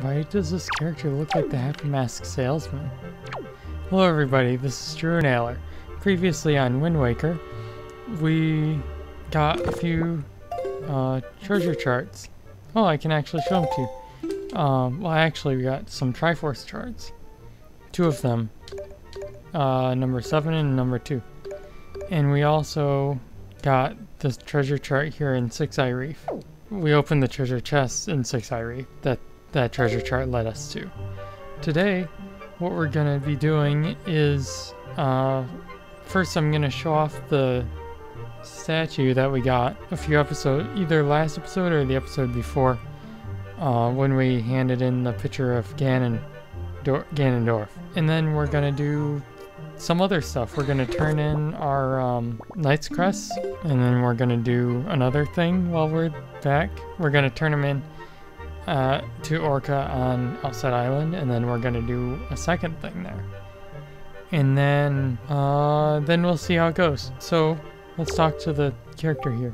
Why does this character look like the Happy Mask salesman? Hello everybody, this is Drew Naylor. Previously on Wind Waker, we got a few uh, treasure charts. Oh, I can actually show them to you. Um, well, actually, we got some Triforce charts. Two of them. Uh, number 7 and number 2. And we also got this treasure chart here in Six Eye Reef. We opened the treasure chest in Six Eye Reef that that treasure chart led us to. Today, what we're gonna be doing is, uh, first I'm gonna show off the statue that we got a few episodes, either last episode or the episode before, uh, when we handed in the picture of Ganon, Dor- Ganondorf. And then we're gonna do some other stuff. We're gonna turn in our um, Knight's Crest, and then we're gonna do another thing while we're back. We're gonna turn them in uh, to Orca on Outset Island, and then we're gonna do a second thing there. And then, uh, then we'll see how it goes. So, let's talk to the character here.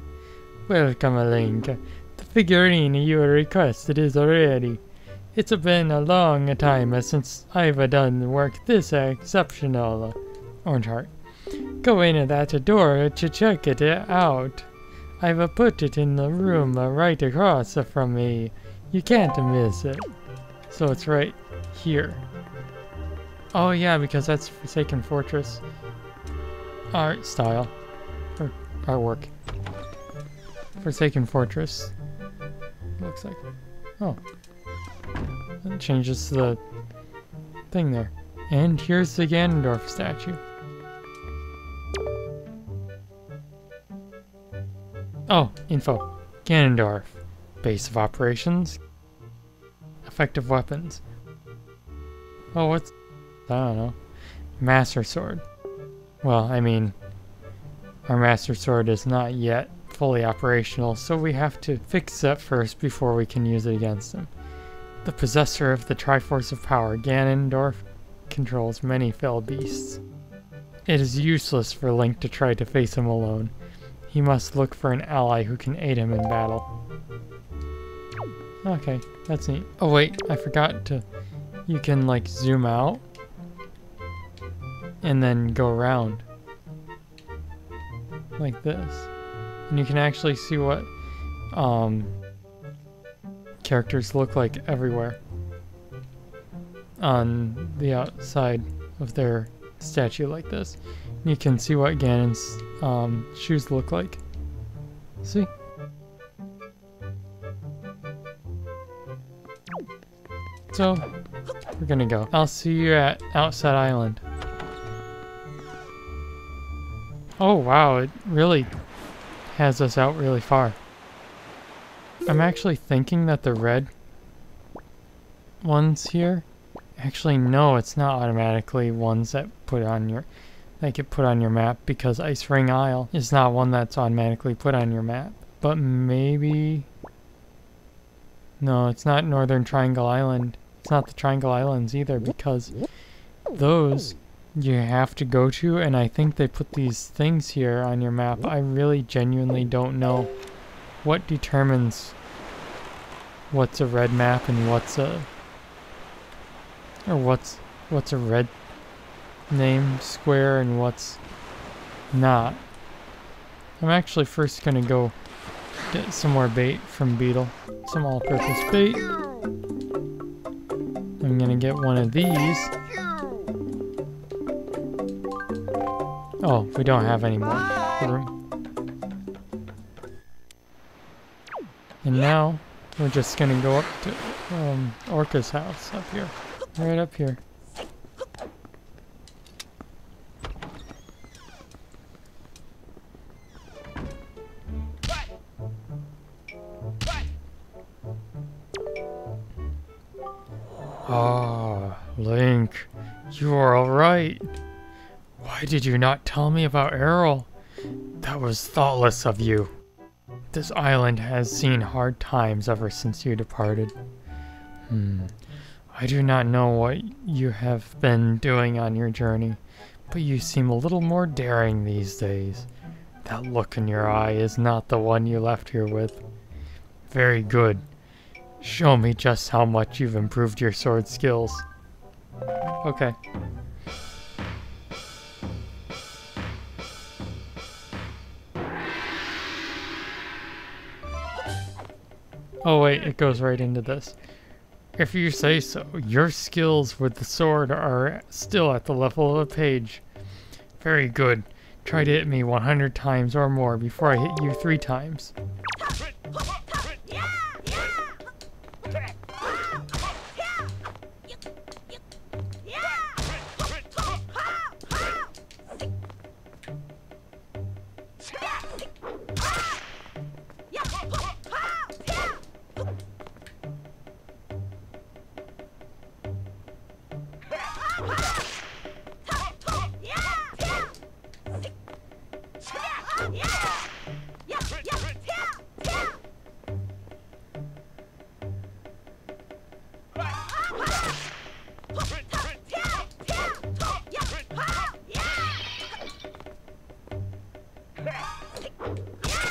Welcome, Link. The figurine you requested is already. It's been a long time since I've done work this exceptional. Orange heart. Go in at that door to check it out. I've put it in the room right across from me. You can't miss it. So it's right here. Oh yeah, because that's Forsaken Fortress art style. Or artwork. Forsaken Fortress. Looks like. Oh. It changes the thing there. And here's the Ganondorf statue. Oh, info. Ganondorf. Base of operations. Effective weapons. Oh, what's... I don't know. Master Sword. Well, I mean, our Master Sword is not yet fully operational, so we have to fix that first before we can use it against him. The possessor of the Triforce of Power, Ganondorf, controls many fell beasts. It is useless for Link to try to face him alone. He must look for an ally who can aid him in battle. Okay, that's neat. Oh wait, I forgot to... You can like zoom out and then go around like this. And you can actually see what um, characters look like everywhere on the outside of their statue like this. You can see what Ganon's um, shoes look like. See? So, we're gonna go. I'll see you at Outset Island. Oh wow, it really has us out really far. I'm actually thinking that the red ones here, actually no, it's not automatically ones that put on your, that get put on your map because Ice Ring Isle is not one that's automatically put on your map. But maybe, no, it's not Northern Triangle Island. It's not the Triangle Islands either because those you have to go to and I think they put these things here on your map. I really genuinely don't know what determines what's a red map and what's a or what's what's a red name square and what's not. I'm actually first gonna go get some more bait from Beedle. Some all-purpose bait. I'm gonna get one of these. Oh, we don't have any more room. And now, we're just gonna go up to um, Orca's house up here. Right up here. Ah, Link, you are alright. Why did you not tell me about Errol? That was thoughtless of you. This island has seen hard times ever since you departed. Hmm. I do not know what you have been doing on your journey, but you seem a little more daring these days. That look in your eye is not the one you left here with. Very good. Show me just how much you've improved your sword skills. Okay. Oh wait, it goes right into this. If you say so, your skills with the sword are still at the level of a page. Very good. Try to hit me 100 times or more before I hit you 3 times.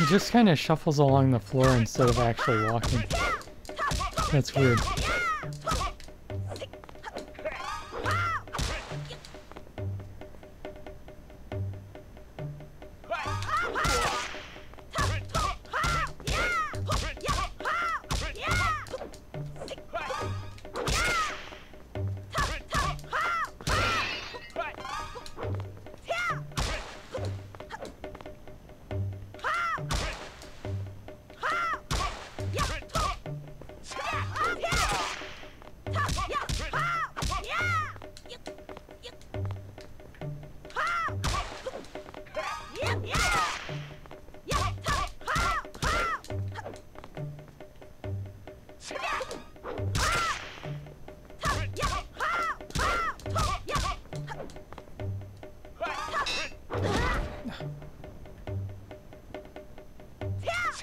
He just kind of shuffles along the floor instead of actually walking. That's weird.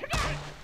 Ah.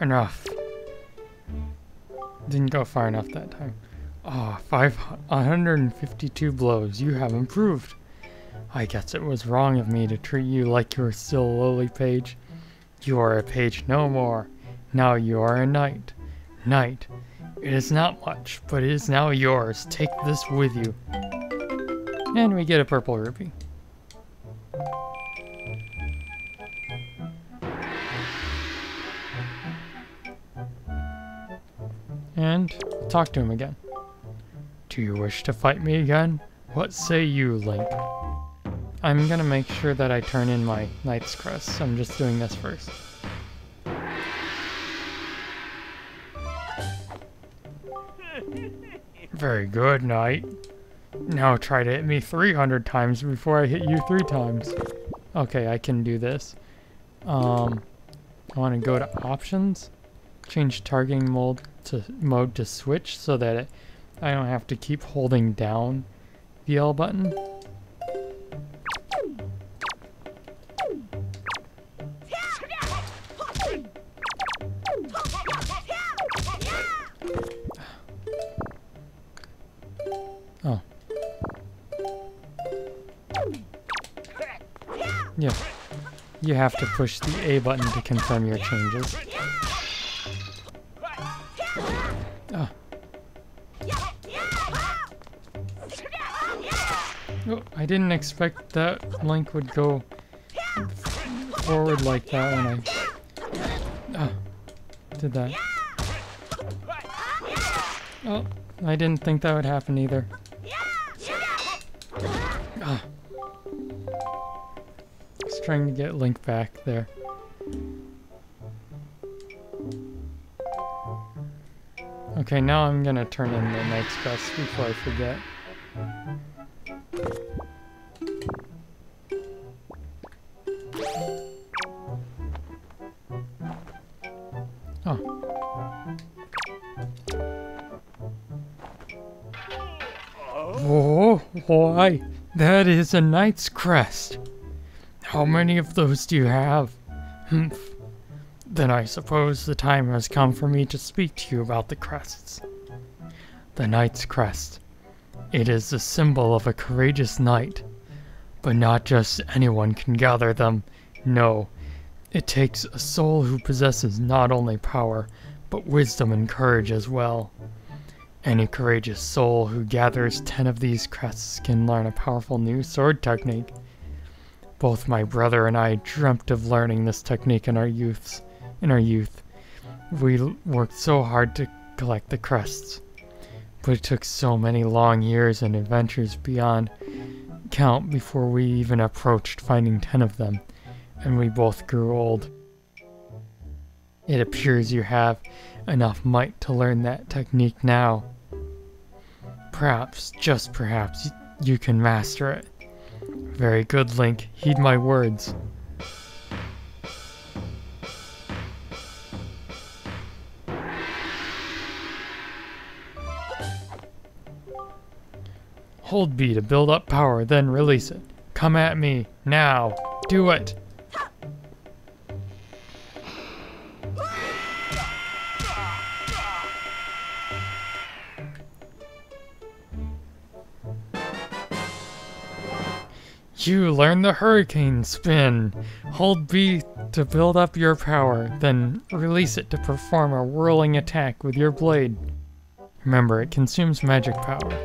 Enough. Didn't go far enough that time. Ah, oh, 552 blows. You have improved. I guess it was wrong of me to treat you like you were still a lowly page. You are a page no more. Now you are a knight. Knight. It is not much, but it is now yours. Take this with you. And we get a purple ruby. And talk to him again. Do you wish to fight me again? What say you, Link? I'm gonna make sure that I turn in my Knight's Crest. I'm just doing this first. Very good, Knight. Now try to hit me 300 times before I hit you 3 times. Okay, I can do this. Um, I want to go to options, change targeting mode to mode to switch so that it, I don't have to keep holding down the L button. Oh. Yeah. you have to push the A button to confirm your changes. I didn't expect that Link would go forward like that when I ah, did that. Oh, I didn't think that would happen either. Ah. Just trying to get Link back there. Okay, now I'm gonna turn in the next Crest before I forget. Oh. Oh, why? That is a knight's crest. How many of those do you have? Humph. Then I suppose the time has come for me to speak to you about the crests. The knight's crest. It is the symbol of a courageous knight. But not just anyone can gather them. No, it takes a soul who possesses not only power, but wisdom and courage as well. Any courageous soul who gathers ten of these crests can learn a powerful new sword technique. Both my brother and I dreamt of learning this technique in our youths. In our youth, we worked so hard to collect the crests, but it took so many long years and adventures beyond count before we even approached finding ten of them, and we both grew old. It appears you have enough might to learn that technique now. Perhaps, just perhaps, you can master it. Very good, Link. Heed my words. Hold B to build up power, then release it. Come at me, now. Do it. You learn the hurricane spin. Hold B to build up your power, then release it to perform a whirling attack with your blade. Remember, it consumes magic power.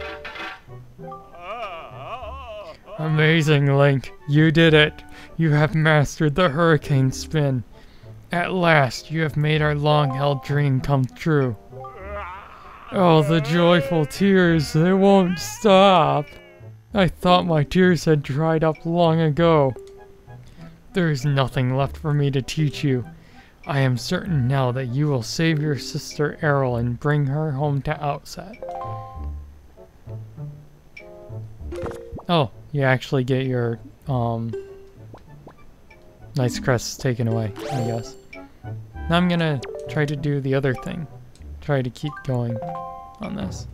Amazing, Link. You did it. You have mastered the hurricane spin. At last, you have made our long-held dream come true. Oh, the joyful tears, they won't stop. I thought my tears had dried up long ago. There is nothing left for me to teach you. I am certain now that you will save your sister Aryll and bring her home to Outset. Oh, you actually get your, um, Knight's Crest taken away, I guess. Now I'm gonna try to do the other thing. Try to keep going on this.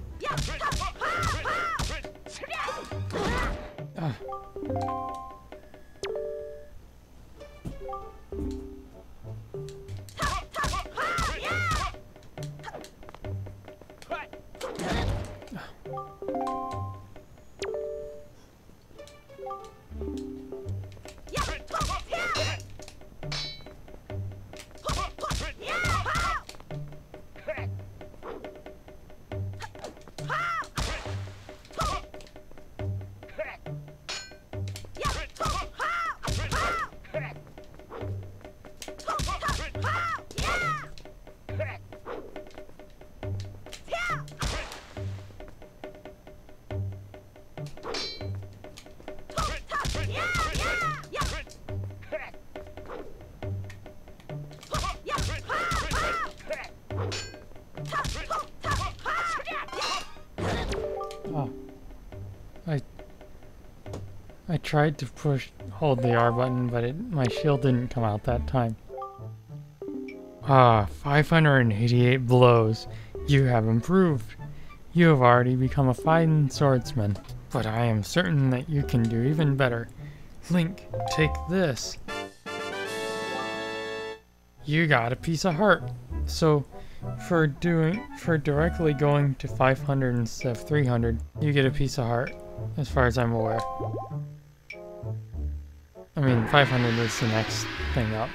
I I tried to push, hold the R button, but it, my shield didn't come out that time. Ah, 588 blows. You have improved. You have already become a fine swordsman, but I am certain that you can do even better. Link, take this. You got a piece of heart. So, for doing, for directly going to 500 instead of 300, you get a piece of heart, as far as I'm aware. I mean, 500 is the next thing up.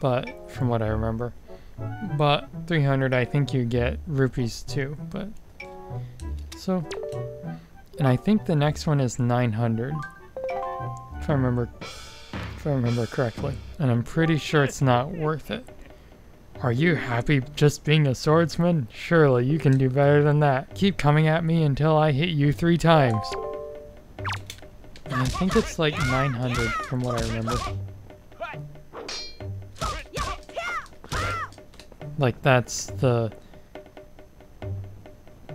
But, from what I remember. But, 300, I think you get rupees too. But, so, and I think the next one is 900. If I remember, if I remember correctly. And I'm pretty sure it's not worth it. Are you happy just being a swordsman? Surely you can do better than that. Keep coming at me until I hit you three times. And I think it's like 900 from what I remember. Like that's the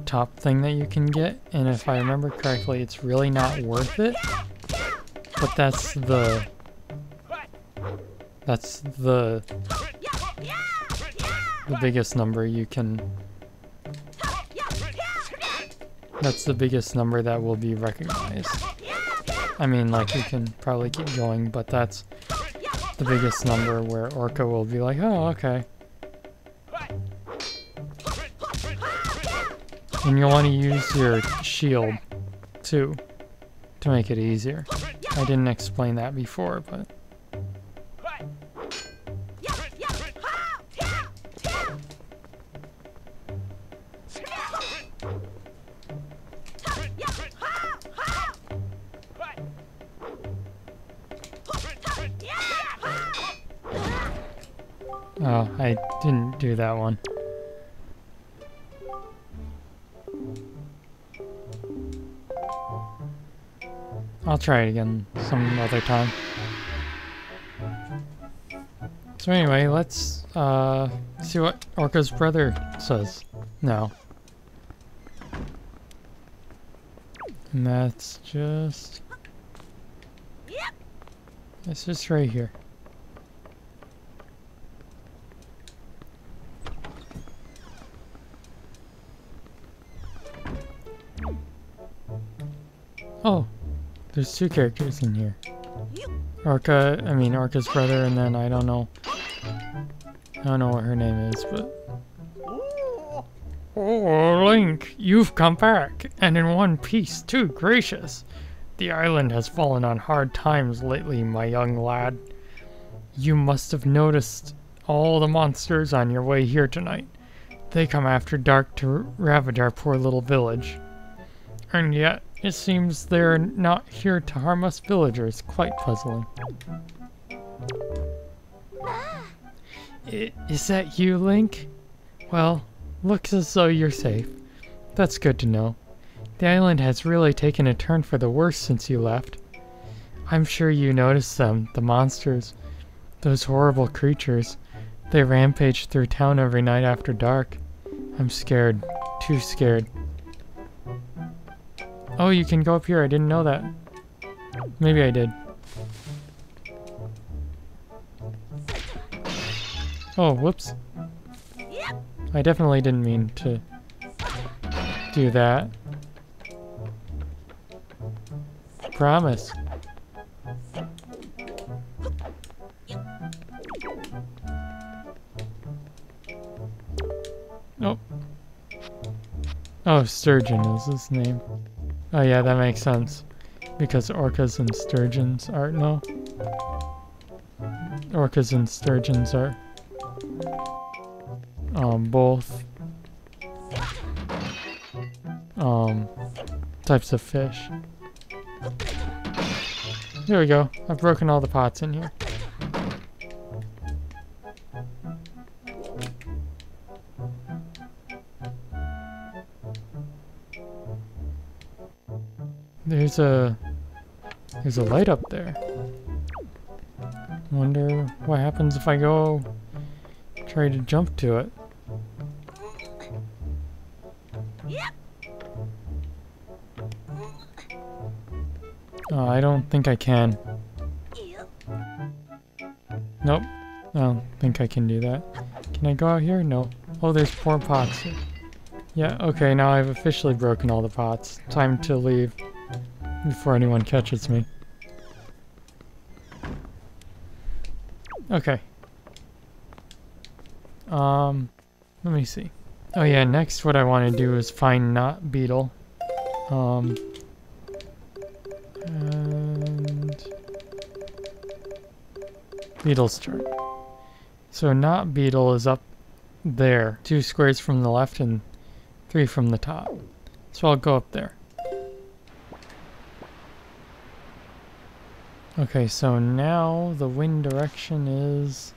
top thing that you can get. And if I remember correctly, it's really not worth it. But that's the... That's the the biggest number you can... That's the biggest number that will be recognized. I mean, like, you can probably keep going, but that's the biggest number where Orca will be like, oh, okay. And you'll want to use your shield, too, to make it easier. I didn't explain that before, but... do that one. I'll try it again some other time. So anyway, let's uh, see what Orca's brother says now. And that's just... It's just right here. Oh, there's two characters in here. Orca, I mean Orca's brother, and then I don't know. I don't know what her name is, but... Oh, Link, you've come back, and in one piece, too gracious. The island has fallen on hard times lately, my young lad. You must have noticed all the monsters on your way here tonight. They come after dark to ravage our poor little village. And yet, it seems they're not here to harm us villagers. Quite puzzling. I, is that you, Link? Well, looks as though you're safe. That's good to know. The island has really taken a turn for the worse since you left. I'm sure you noticed them, the monsters. Those horrible creatures. They rampage through town every night after dark. I'm scared. Too scared. Oh, you can go up here. I didn't know that. Maybe I did. Oh, whoops. I definitely didn't mean to do that. Promise. Nope. Oh, Sturgeon is his name. Oh yeah, that makes sense. Because orcas and sturgeons are... no. Orcas and sturgeons are... Um, both... Um, types of fish. There we go. I've broken all the pots in here. There's a... There's a light up there. Wonder what happens if I go try to jump to it. Oh, I don't think I can. Nope. I don't think I can do that. Can I go out here? No. Oh, there's four pots. Yeah, okay, now I've officially broken all the pots. Time to leave before anyone catches me. Okay. Um, let me see. Oh yeah, next what I want to do is find not Beedle. Um, and Beedle's turn. So not Beedle is up there. Two squares from the left and three from the top. So I'll go up there. Okay, so now the wind direction is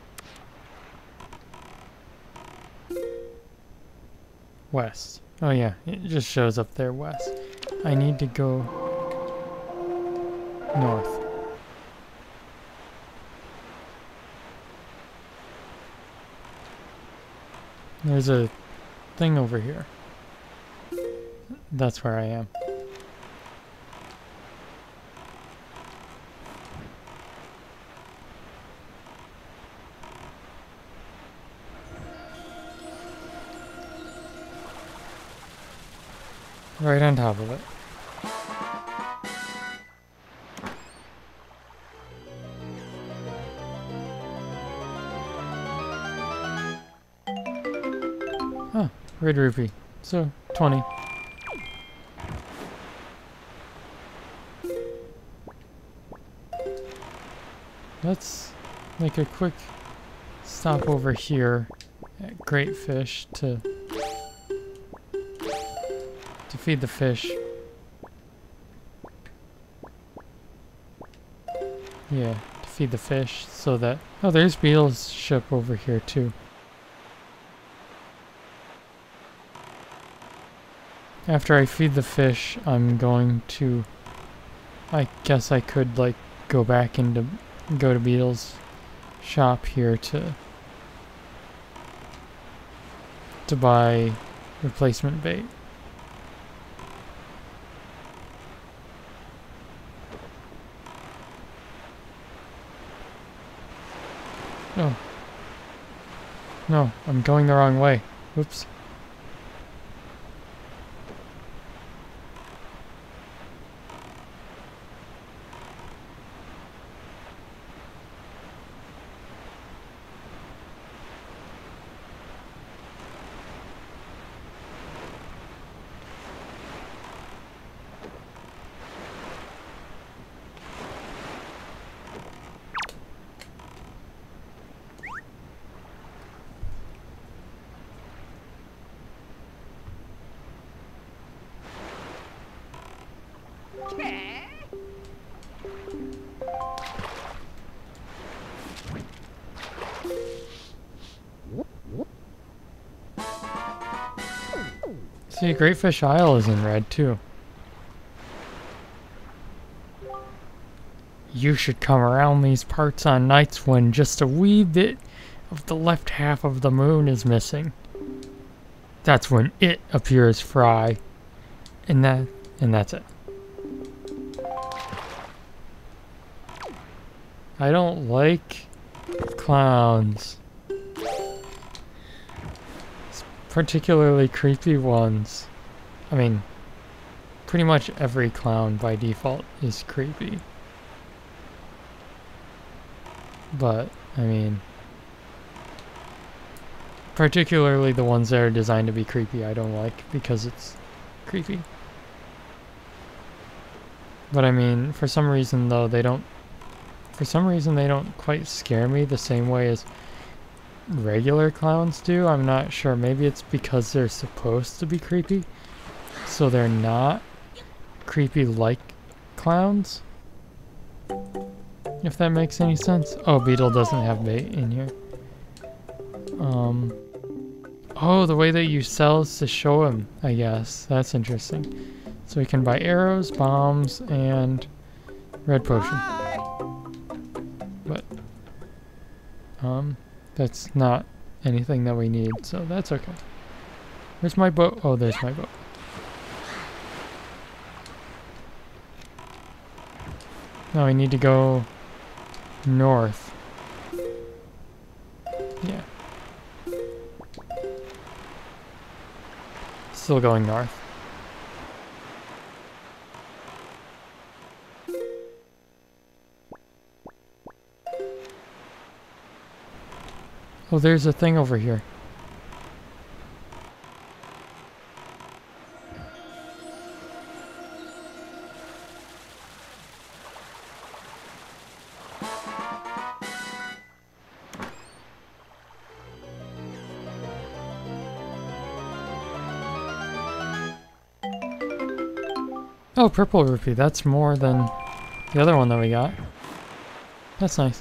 west. Oh yeah, it just shows up there west. I need to go north. There's a thing over here. That's where I am. Right on top of it. Oh, red rupee. So, 20. Let's make a quick stop over here at Great Fish to feed the fish. Yeah, to feed the fish so that... Oh, there's Beedle's ship over here too. After I feed the fish, I'm going to... I guess I could, like, go back into... Go to Beedle's shop here to... To buy replacement bait. No. No, I'm going the wrong way. Whoops. See, Great Fish Isle is in red too. You should come around these parts on nights when just a wee bit of the left half of the moon is missing. That's when it appears fry. And that and that's it. I don't like clowns. Particularly creepy ones. I mean, pretty much every clown by default is creepy. But, I mean, particularly the ones that are designed to be creepy I don't like because it's creepy. But I mean, for some reason though, they don't, for some reason they don't quite scare me the same way as regular clowns do. I'm not sure. Maybe it's because they're supposed to be creepy. So they're not creepy like clowns. If that makes any sense. Oh, Beedle doesn't have bait in here. Um. Oh, the way that you sell is to show him, I guess. That's interesting. So we can buy arrows, bombs, and red potion. But, um, that's not anything that we need, so that's okay. Where's my boat? Oh, there's my boat. Now we need to go north. Yeah. Still going north. Oh, there's a thing over here. Oh, purple rupee. That's more than the other one that we got. That's nice.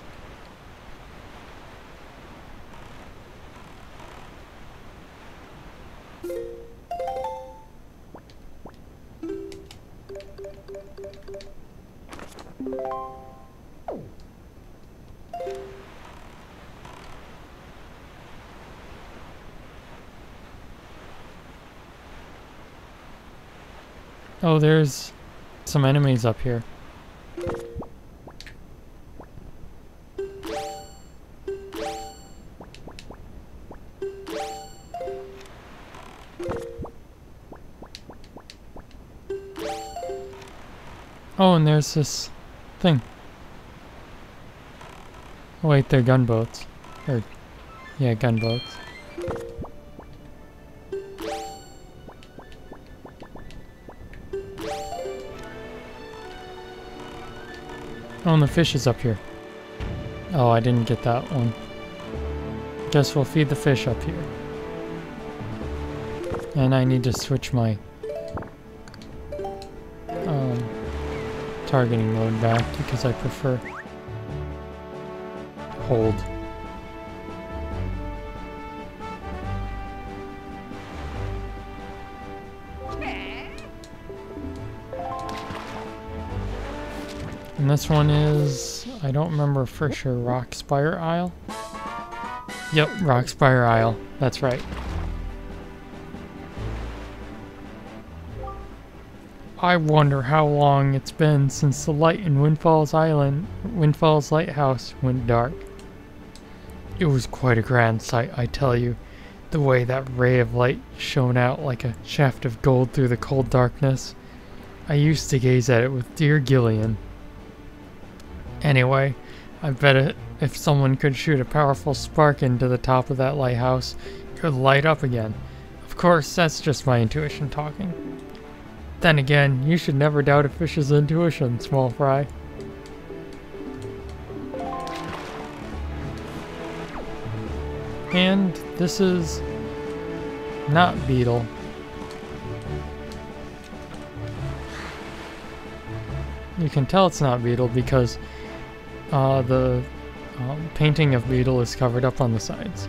Oh, there's some enemies up here. Oh, and there's this thing. Oh, wait, they're gunboats. Or, yeah, gunboats. Oh, and the fish is up here. Oh, I didn't get that one. Guess we'll feed the fish up here. And I need to switch my um, targeting mode back because I prefer hold. And this one is, I don't remember for sure, Rockspire Isle? Yep, Rockspire Isle. That's right. I wonder how long it's been since the light in Windfalls Island, Windfalls Lighthouse went dark. It was quite a grand sight, I tell you. The way that ray of light shone out like a shaft of gold through the cold darkness. I used to gaze at it with dear Gillian. Anyway, I bet if someone could shoot a powerful spark into the top of that lighthouse, it would light up again. Of course, that's just my intuition talking. Then again, you should never doubt a fish's intuition, small fry. And this is not Beedle. You can tell it's not Beedle because uh, the um, painting of Beedle is covered up on the sides.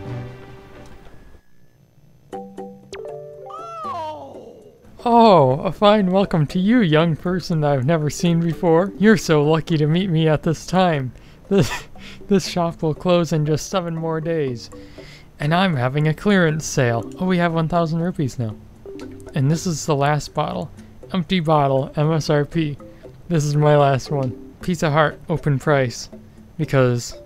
Oh, a fine welcome to you, young person I've never seen before. You're so lucky to meet me at this time. This, this shop will close in just seven more days. And I'm having a clearance sale. Oh, we have 1,000 rupees now. And this is the last bottle. Empty bottle, MSRP. This is my last one. Piece of Heart, open price. Because...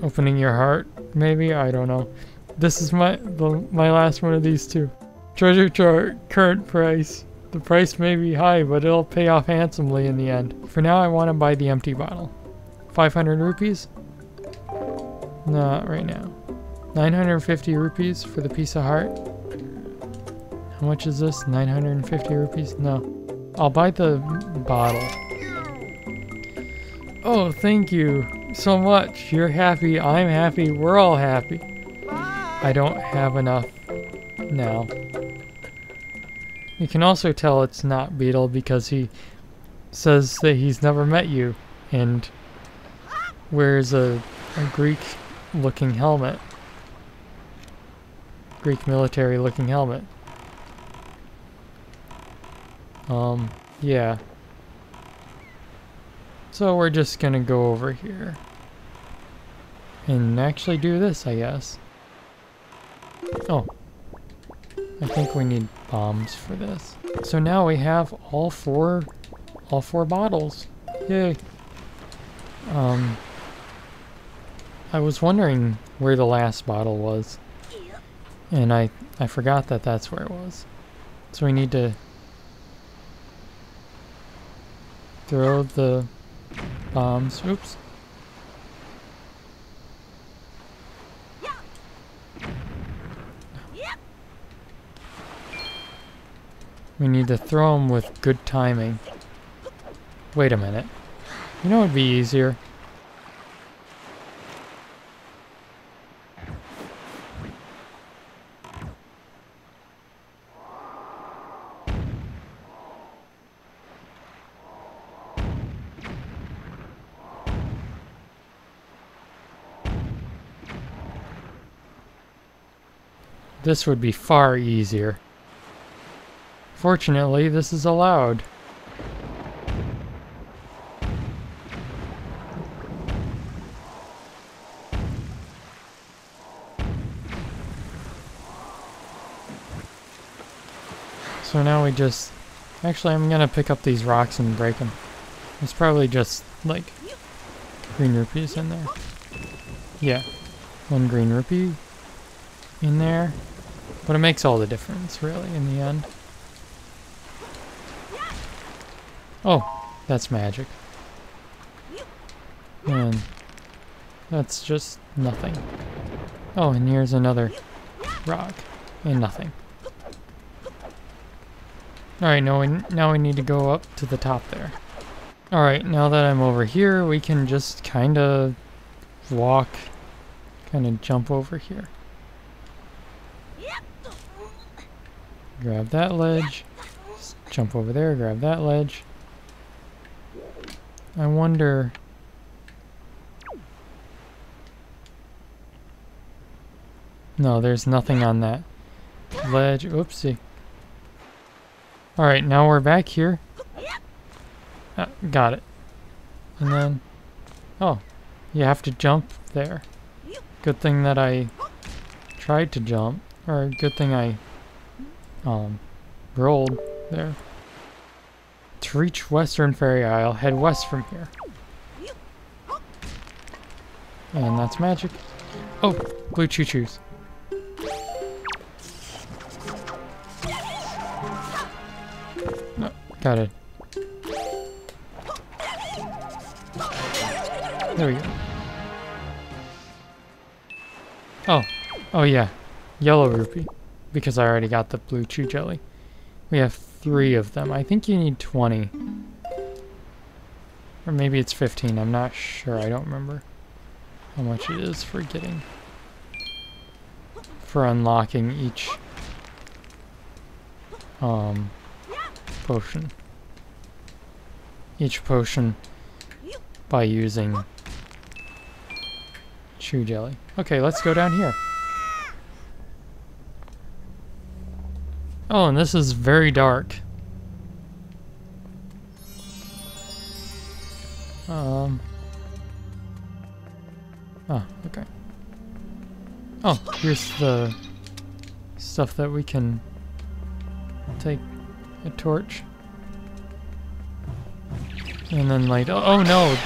Opening your heart, maybe? I don't know. This is my the, my last one of these two. Treasure chart, current price. The price may be high, but it'll pay off handsomely in the end. For now, I want to buy the empty bottle. 500 rupees? Not right now. 950 rupees for the piece of heart. How much is this? 950 rupees? No. I'll buy the bottle. Oh, thank you so much. You're happy. I'm happy. We're all happy. I don't have enough now. You can also tell it's not Beedle because he says that he's never met you and wears a, a Greek looking helmet. Greek military looking helmet. Um, yeah. So we're just gonna go over here. And actually do this, I guess. Oh. I think we need bombs for this. So now we have all four, all four bottles. Yay. Um, I was wondering where the last bottle was. And I, I forgot that that's where it was. So we need to throw the Um, bombs. Oops. We need to throw them with good timing. Wait a minute. You know what would be easier? This would be far easier. Fortunately, this is allowed. So now we just... Actually, I'm gonna pick up these rocks and break them. It's probably just, like, green rupees in there. Yeah, one green rupee in there. But it makes all the difference, really, in the end. Oh, that's magic. And that's just nothing. Oh, and here's another rock. And nothing. Alright, now we, now we need to go up to the top there. Alright, now that I'm over here, we can just kind of walk, kind of jump over here. Grab that ledge, jump over there, grab that ledge. I wonder... No, there's nothing on that ledge. Oopsie. Alright, now we're back here. Uh, got it. And then... Oh, you have to jump there. Good thing that I tried to jump. Or good thing I um, rolled there. To reach Western Fairy Isle, head west from here. And that's magic. Oh, blue ChuChus. No, got it. There we go. Oh, oh yeah, yellow rupee, because I already got the blue Chu jelly. We have three of them. I think you need 20. Or maybe it's 15. I'm not sure. I don't remember how much it is for getting... For unlocking each... Um... Potion. Each potion by using Chu jelly. Okay, let's go down here. Oh, and this is very dark. Um. Oh, okay. Oh, here's the stuff that we can take a torch. And then light. Oh, oh no!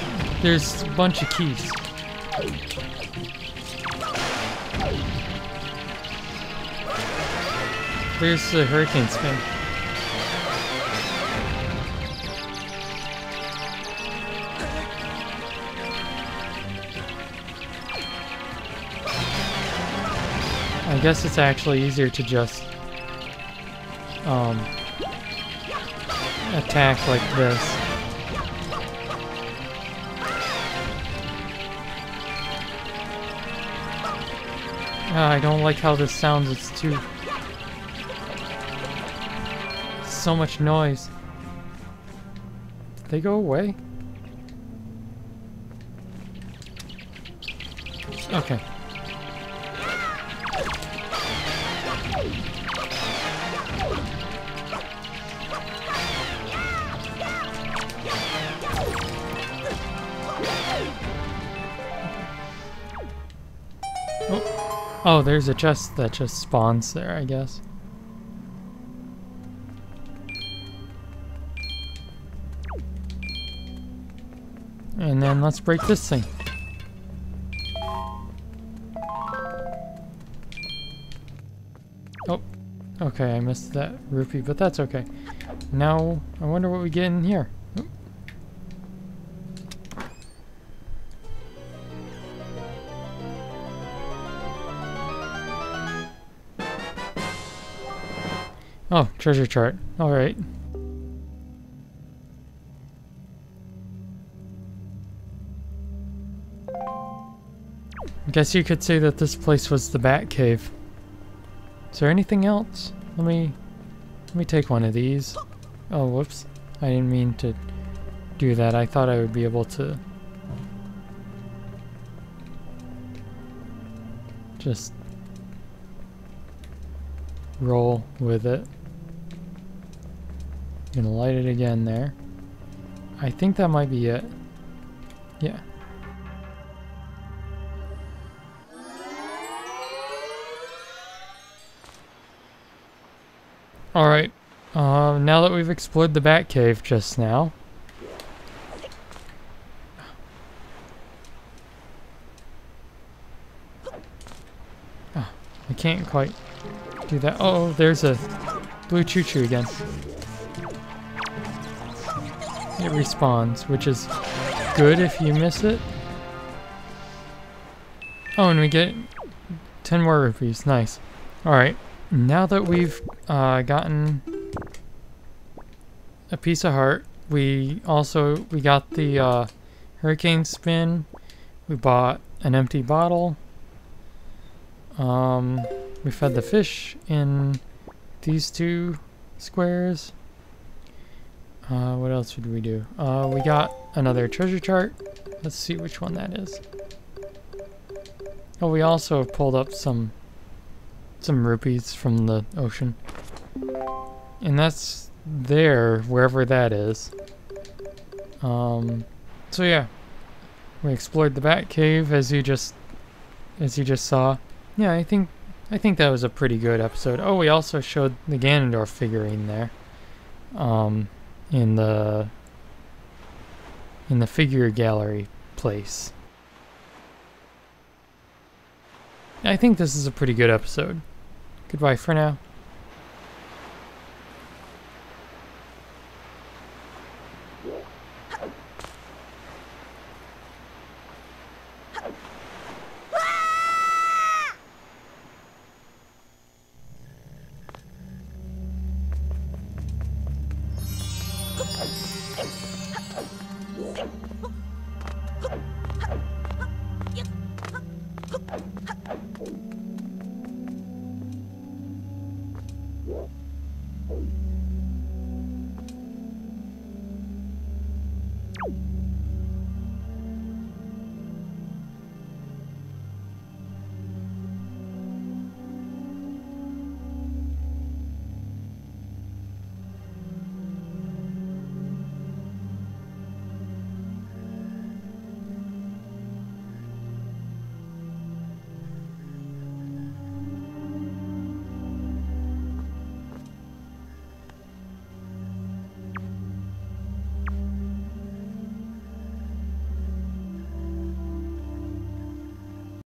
There's a bunch of Keese. There's the hurricane spin. I guess it's actually easier to just um, attack like this. Ah, I don't like how this sounds, it's too so much noise. They go away? Okay. Oh. oh, there's a chest that just spawns there, I guess. Let's break this thing. Oh, okay, I missed that rupee, but that's okay. Now, I wonder what we get in here. Oh, treasure chart. Alright. Guess you could say that this place was the Bat Cave. Is there anything else? Let me... Let me take one of these. Oh, whoops. I didn't mean to do that. I thought I would be able to... Just... roll with it. Gonna light it again there. I think that might be it. Yeah. Alright, uh, now that we've explored the Bat Cave just now, Ah, I can't quite do that. Oh, there's a blue ChuChu again. It respawns, which is good if you miss it. Oh, and we get 10 more rupees. Nice. Alright, now that we've uh, gotten a piece of heart, we also, we got the uh, hurricane spin. We bought an empty bottle. Um, we fed the fish in these two squares. Uh, what else did we do? Uh, we got another treasure chart. Let's see which one that is. Oh, we also pulled up some some rupees from the ocean. And that's there, wherever that is. Um, so yeah, we explored the Bat Cave as you just as you just saw. Yeah, I think I think that was a pretty good episode. Oh, we also showed the Ganondorf figurine there. Um, in the in the figure gallery place. I think this is a pretty good episode. Goodbye for now.